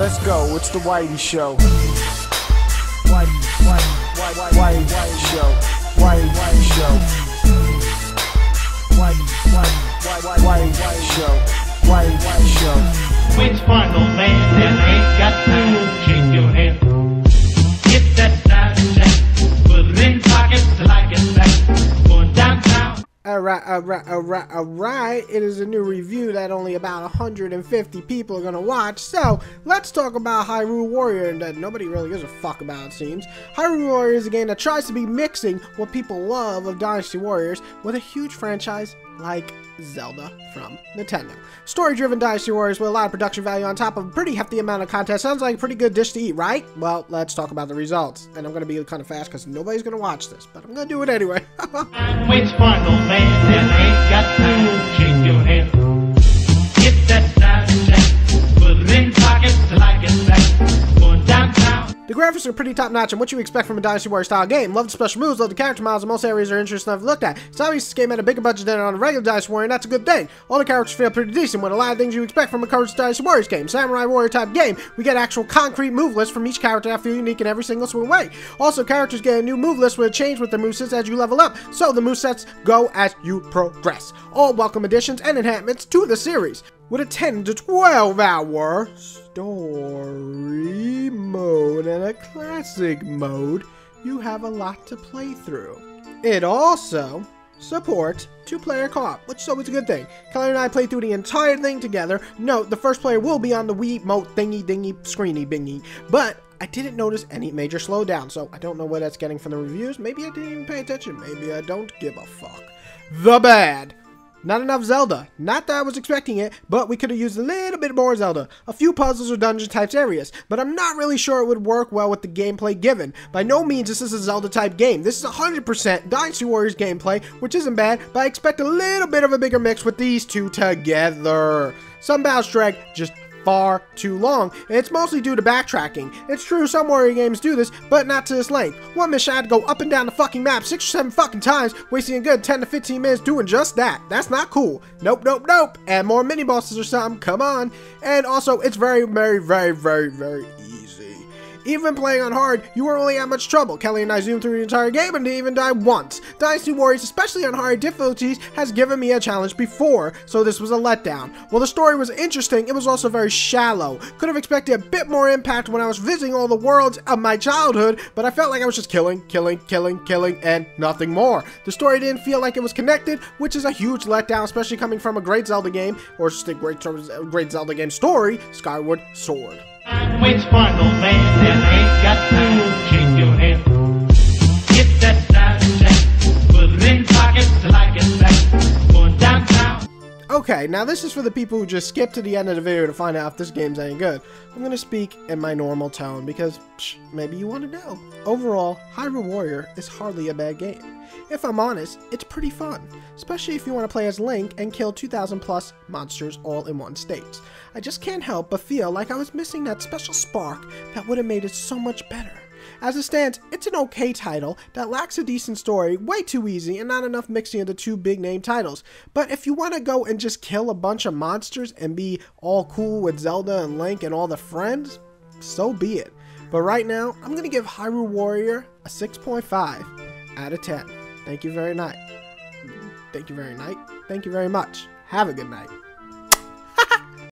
Let's go. It's the Whity Show. Whity, Whity, Whity, Whity, Whity Show. Alright, alright, alright, alright. It is a new review that only about 150 people are gonna watch. So, let's talk about Hyrule Warrior that nobody really gives a fuck about, it seems. Hyrule Warrior is a game that tries to be mixing what people love of Dynasty Warriors with a huge franchise like Zelda from Nintendo. Story-driven Dynasty Warriors with a lot of production value on top of a pretty hefty amount of content. Sounds like a pretty good dish to eat, right? Well, let's talk about the results. And I'm gonna be kind of fast because nobody's gonna watch this, but I'm gonna do it anyway. graphics are pretty top notch and what you expect from a Dynasty Warrior style game. Love the special moves, love the character models, and most areas are interesting enough to look at. It's obvious this game had a bigger budget than on a regular Dynasty Warrior, and that's a good thing. All the characters feel pretty decent with a lot of things you expect from a current Dynasty Warriors game. Samurai Warrior type game, we get actual concrete move lists from each character that feel unique in every single swing way. Also, characters get a new move list with a change with their movesets as you level up, so the movesets go as you progress. All welcome additions and enhancements to the series. With a 10 to 12 hour story mode and a classic mode, you have a lot to play through. It also supports two-player co-op, which is always a good thing. Kelly and I played through the entire thing together. Note, the first player will be on the Wii Mote thingy dingy screeny bingy, but I didn't notice any major slowdown, so I don't know what that's getting from the reviews. Maybe I didn't even pay attention. Maybe I don't give a fuck. The bad. Not enough Zelda. Not that I was expecting it, but we could have used a little bit more Zelda. A few puzzles or dungeon types areas, but I'm not really sure it would work well with the gameplay given. By no means this is a Zelda type game. This is 100% Dynasty Warriors gameplay, which isn't bad, but I expect a little bit of a bigger mix with these two together. Some battles drag just far too long, and it's mostly due to backtracking. It's true some Warrior games do this, but not to this length. One mission I had to go up and down the fucking map six or seven fucking times, wasting a good 10 to 15 minutes doing just that. That's not cool. Nope, nope, nope. Add more mini bosses or something, come on. And also, it's very, very, very, very, very easy. Even playing on hard, you were only at much trouble. Kelly and I zoomed through the entire game and didn't even die once. Dynasty Warriors, especially on hard difficulties, has given me a challenge before, so this was a letdown. While the story was interesting, it was also very shallow. Could have expected a bit more impact when I was visiting all the worlds of my childhood, but I felt like I was just killing, killing, killing, killing, and nothing more. The story didn't feel like it was connected, which is a huge letdown, especially coming from a great Zelda game, or just a great, great Zelda game story, Skyward Sword. Which one, old man, that ain't got to shake your hand? Okay, now this is for the people who just skip to the end of the video to find out if this game's any good. I'm gonna speak in my normal tone because psh, maybe you want to know. Overall, Hyrule Warrior is hardly a bad game. If I'm honest, it's pretty fun, especially if you want to play as Link and kill 2,000 plus monsters all in one stage. I just can't help but feel like I was missing that special spark that would have made it so much better. As it stands, it's an okay title that lacks a decent story, way too easy, and not enough mixing of the two big name titles. But if you want to go and just kill a bunch of monsters and be all cool with Zelda and Link and all the friends, so be it. But right now, I'm going to give Hyrule Warrior a 6.5 out of 10. Thank you very night. Thank you very night. Thank you very much. Have a good night.